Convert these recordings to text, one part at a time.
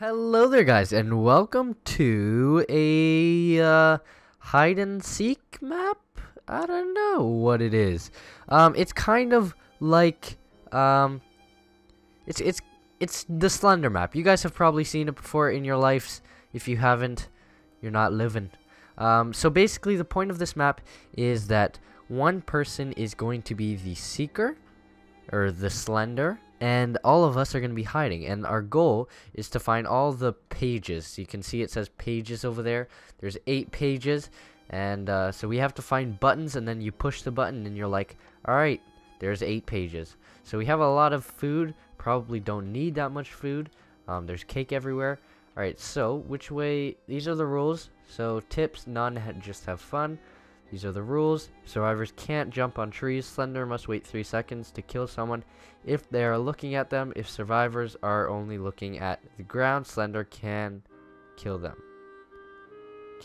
Hello there, guys, and welcome to a uh, hide and seek map. I don't know what it is. Um, it's kind of like um, it's it's it's the Slender map. You guys have probably seen it before in your lives. If you haven't, you're not living. Um, so basically, the point of this map is that one person is going to be the seeker, or the Slender, and all of us are going to be hiding and our goal is to find all the pages. You can see it says pages over there. There's eight pages and uh, so we have to find buttons and then you push the button and you're like all right there's eight pages. So we have a lot of food. Probably don't need that much food. Um, there's cake everywhere. All right so which way these are the rules. So tips none just have fun these are the rules. Survivors can't jump on trees. Slender must wait 3 seconds to kill someone if they are looking at them. If survivors are only looking at the ground, Slender can kill them.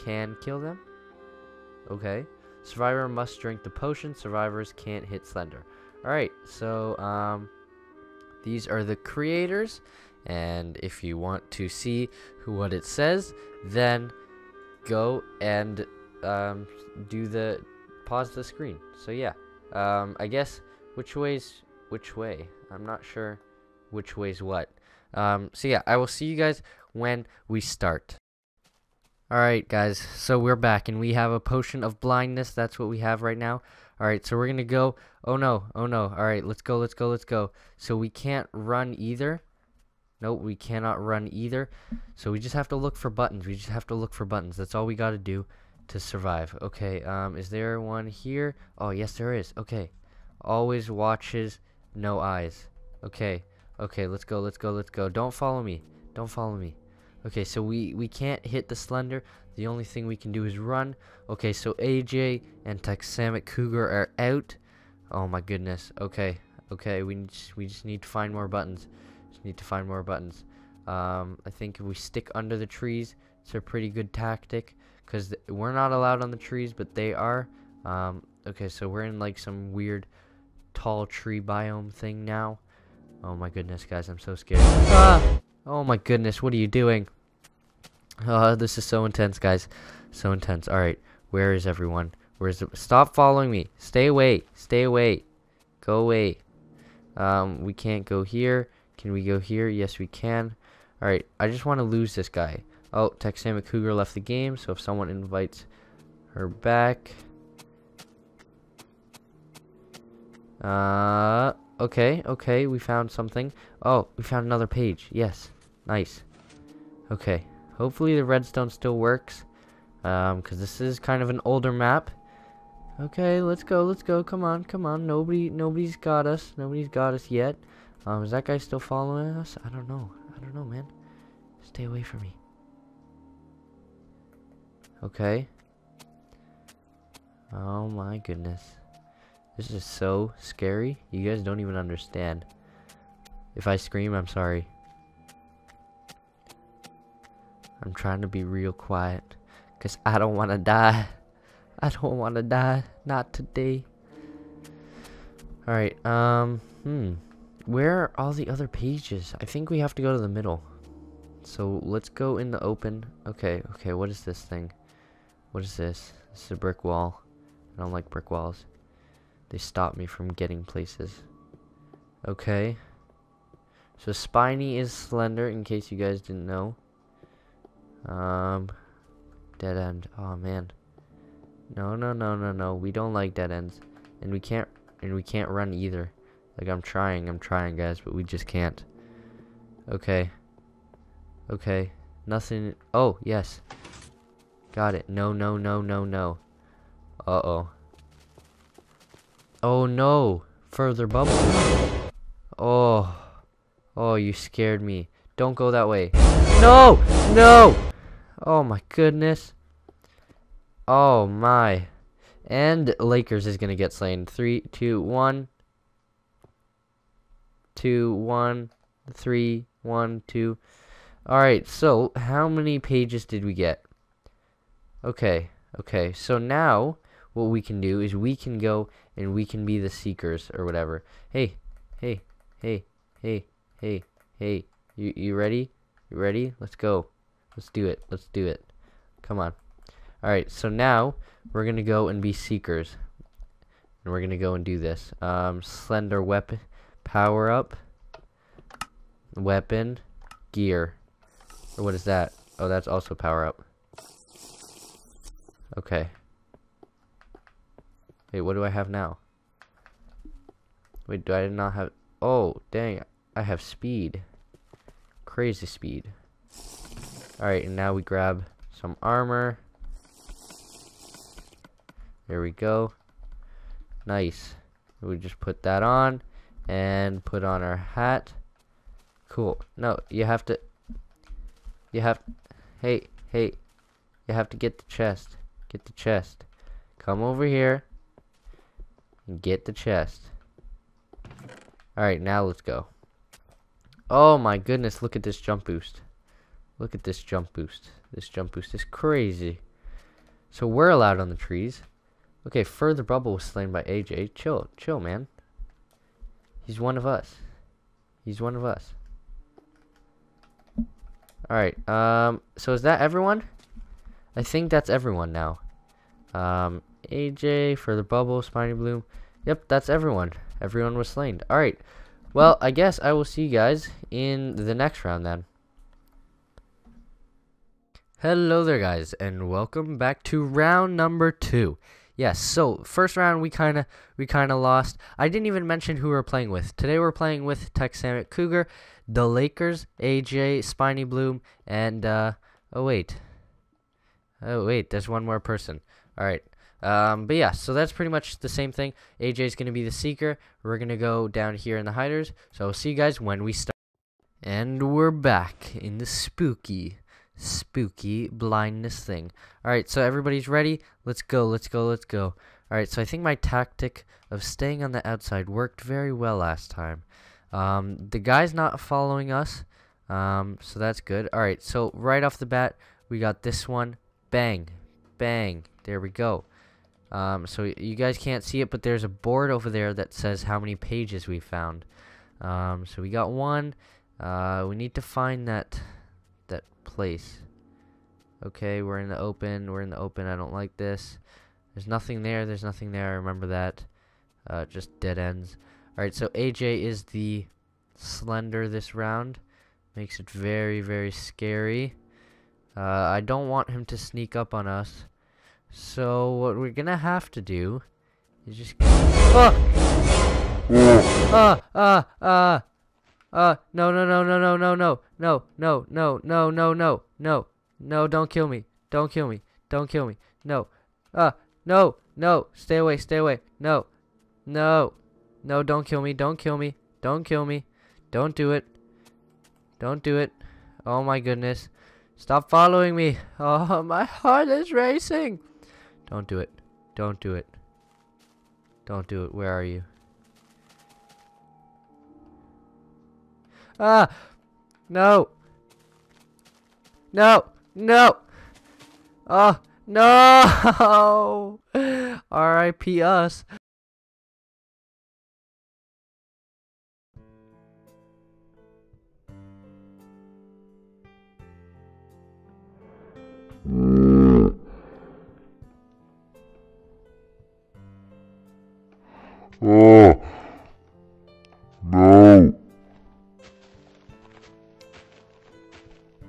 Can kill them? Okay. Survivor must drink the potion. Survivors can't hit Slender. Alright, so um, these are the creators. And if you want to see who, what it says, then go and um, do the pause the screen. So yeah, um, I guess which way's which way? I'm not sure which way's what. Um, so yeah, I will see you guys when we start. Alright guys, so we're back and we have a potion of blindness. That's what we have right now. Alright, so we're gonna go. Oh no, oh no. Alright, let's go, let's go, let's go. So we can't run either. Nope, we cannot run either. So we just have to look for buttons. We just have to look for buttons. That's all we gotta do to survive. Okay, um, is there one here? Oh, yes, there is. Okay. Always watches, no eyes. Okay, okay, let's go, let's go, let's go. Don't follow me. Don't follow me. Okay, so we, we can't hit the Slender. The only thing we can do is run. Okay, so AJ and Texamic Cougar are out. Oh my goodness. Okay, okay, we we just need to find more buttons. Just need to find more buttons. Um, I think if we stick under the trees, it's a pretty good tactic because we're not allowed on the trees, but they are. Um, okay, so we're in like some weird tall tree biome thing now. Oh my goodness, guys, I'm so scared. Ah! Oh my goodness, what are you doing? Oh, this is so intense, guys. So intense. All right, where is everyone? Where's it? Stop following me. Stay away. Stay away. Go away. Um, we can't go here. Can we go here? Yes, we can. All right, I just want to lose this guy. Oh, Texamic Cougar left the game, so if someone invites her back. Uh, okay, okay, we found something. Oh, we found another page. Yes, nice. Okay, hopefully the redstone still works. Um, because this is kind of an older map. Okay, let's go, let's go. Come on, come on. Nobody, nobody's got us. Nobody's got us yet. Um, is that guy still following us? I don't know. I don't know, man. Stay away from me. Okay. Oh my goodness. This is so scary. You guys don't even understand. If I scream, I'm sorry. I'm trying to be real quiet. Because I don't want to die. I don't want to die. Not today. Alright, um, hmm. Where are all the other pages? I think we have to go to the middle. So let's go in the open. Okay, okay, what is this thing? What is this? This is a brick wall. I don't like brick walls. They stop me from getting places. Okay. So Spiny is slender, in case you guys didn't know. Um, dead end. Oh man. No, no, no, no, no. We don't like dead ends, and we can't, and we can't run either. Like I'm trying, I'm trying, guys, but we just can't. Okay. Okay. Nothing. Oh yes. Got it. No, no, no, no, no. Uh-oh. Oh, no. Further bubble. Oh. Oh, you scared me. Don't go that way. No! No! Oh, my goodness. Oh, my. And Lakers is going to get slain. Three, two, one. Two, one, three, one, two. Alright, so how many pages did we get? Okay, okay. So now what we can do is we can go and we can be the seekers or whatever. Hey, hey, hey, hey, hey, hey. You you ready? You ready? Let's go. Let's do it. Let's do it. Come on. Alright, so now we're to go and be seekers. And we're to go and do this. Um, slender weapon. Power up. Weapon. Gear. Or what is that? Oh, that's also power up. Okay. Wait, what do I have now? Wait, do I not have... Oh, dang. I have speed. Crazy speed. Alright, and now we grab some armor. There we go. Nice. We just put that on. And put on our hat. Cool. No, you have to... You have... Hey, hey. You have to get the chest. Get the chest. Come over here. And get the chest. Alright, now let's go. Oh my goodness, look at this jump boost. Look at this jump boost. This jump boost is crazy. So we're allowed on the trees. Okay, further bubble was slain by AJ. Chill, chill, man. He's one of us. He's one of us. Alright, um, so is that everyone? I think that's everyone now. Um, AJ, the bubble, spiny bloom. Yep, that's everyone. Everyone was slain. Alright. Well, I guess I will see you guys in the next round then. Hello there guys, and welcome back to round number two. Yes, so first round we kinda we kinda lost. I didn't even mention who we are playing with. Today we're playing with Texanic Cougar, the Lakers, AJ, Spiny Bloom, and uh oh wait. Oh wait, there's one more person. Alright. Um, but yeah, so that's pretty much the same thing. AJ is going to be the seeker. We're going to go down here in the hiders. So I'll see you guys when we start. And we're back in the spooky, spooky blindness thing. Alright, so everybody's ready. Let's go, let's go, let's go. Alright, so I think my tactic of staying on the outside worked very well last time. Um, the guy's not following us, um, so that's good. Alright, so right off the bat, we got this one. Bang, bang. There we go. Um, so you guys can't see it, but there's a board over there that says how many pages we found. Um, so we got one. Uh, we need to find that that place. Okay, we're in the open. We're in the open. I don't like this. There's nothing there. There's nothing there. I remember that. Uh, just dead ends. Alright, so AJ is the slender this round. Makes it very, very scary. Uh, I don't want him to sneak up on us. So what we're gonna have to do is just oh ah ah ah uh no no no no no no no no no no no no no no no don't kill me don't kill me don't kill me no uh no no stay away stay away no no no don't kill me don't kill me don't kill me don't do it don't do it oh my goodness stop following me oh my heart is racing don't do it. Don't do it. Don't do it. Where are you? Ah! No! No! No! Oh! No! R.I.P. us.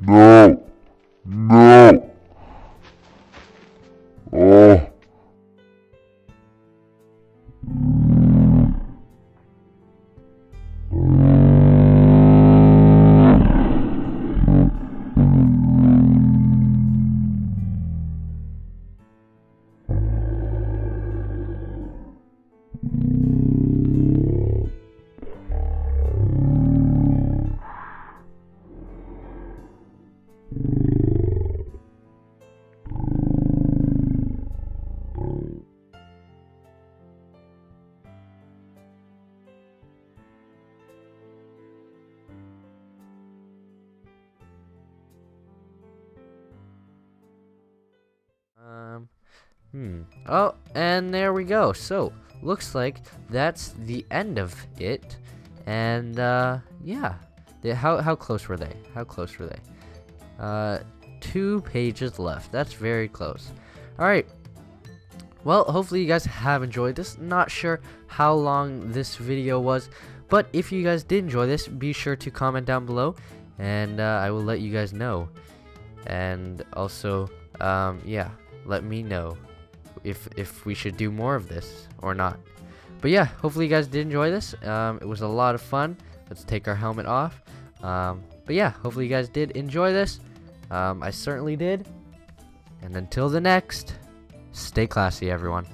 No. Hmm. Oh, and there we go. So, looks like that's the end of it. And, uh, yeah. how, how close were they? How close were they? Uh, two pages left. That's very close. All right. Well, hopefully you guys have enjoyed this. Not sure how long this video was, but if you guys did enjoy this, be sure to comment down below, and uh, I will let you guys know. And also, um, yeah, let me know if if we should do more of this or not. But yeah, hopefully you guys did enjoy this. Um, it was a lot of fun. Let's take our helmet off. Um, but yeah, hopefully you guys did enjoy this. Um, I certainly did. And until the next, stay classy, everyone.